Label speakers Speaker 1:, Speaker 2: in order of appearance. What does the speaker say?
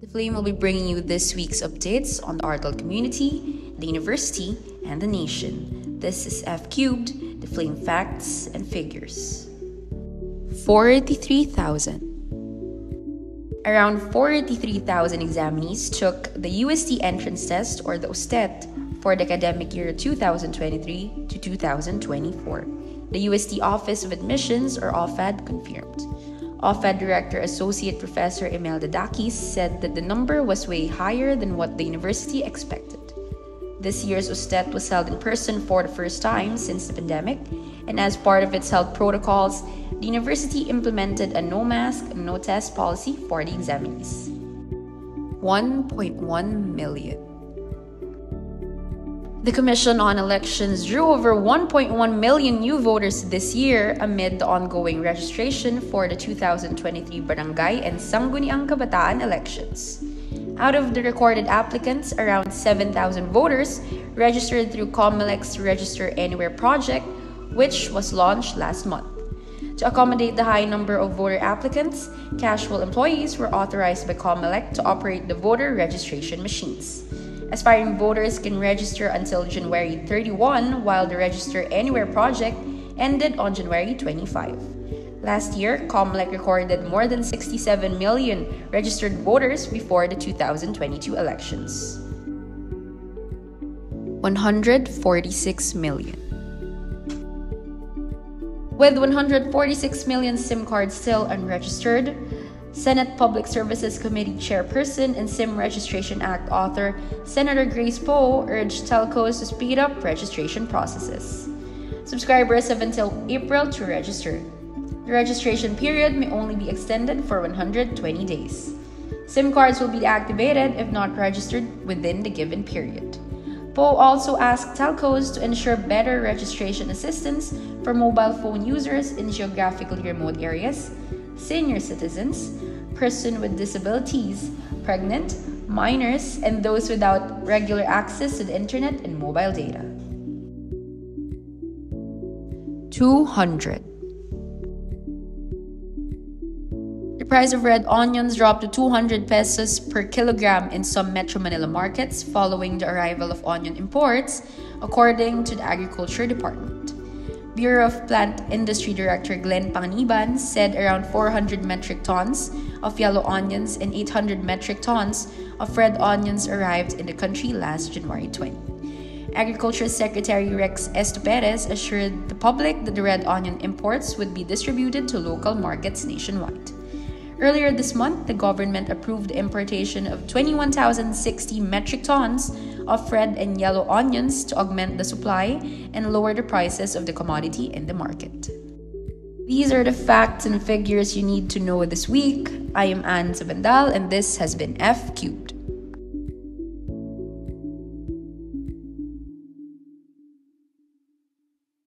Speaker 1: The Flame will be bringing you this week's updates on the Artlet community, the university, and the nation. This is F Cubed, the Flame Facts and Figures. 43,000. Around 43,000 examinees took the UST entrance test or the USTET for the academic year 2023 to 2024. The UST Office of Admissions or OFAD confirmed. OFAD Director Associate Professor Imelda Dakis said that the number was way higher than what the university expected. This year's USTET was held in person for the first time since the pandemic, and as part of its health protocols, the university implemented a no mask, no test policy for the examinees. 1.1 million. The Commission on Elections drew over 1.1 million new voters this year amid the ongoing registration for the 2023 Barangay and Sangguniang Kabataan elections. Out of the recorded applicants, around 7,000 voters registered through COMELEC's Register Anywhere project, which was launched last month. To accommodate the high number of voter applicants, casual employees were authorized by COMELEC to operate the voter registration machines. Aspiring voters can register until January 31, while the Register Anywhere project ended on January 25. Last year, COMELEC recorded more than 67 million registered voters before the 2022 elections. 146 million. With 146 million SIM cards still unregistered, Senate Public Services Committee Chairperson and SIM Registration Act author Senator Grace Poe urged telcos to speed up registration processes. Subscribers have until April to register. The registration period may only be extended for 120 days. SIM cards will be activated if not registered within the given period. Poe also asked telcos to ensure better registration assistance for mobile phone users in geographically remote areas senior citizens, persons with disabilities, pregnant, minors, and those without regular access to the internet and mobile data. 200. The price of red onions dropped to 200 pesos per kilogram in some Metro Manila markets following the arrival of onion imports, according to the Agriculture Department. Bureau of Plant Industry Director Glenn Panganiban said around 400 metric tons of yellow onions and 800 metric tons of red onions arrived in the country last January 20. Agriculture Secretary Rex Estoperez assured the public that the red onion imports would be distributed to local markets nationwide. Earlier this month, the government approved the importation of 21,060 metric tons of red and yellow onions to augment the supply and lower the prices of the commodity in the market. These are the facts and figures you need to know this week. I am Ann Sabandal, and this has been F Cube.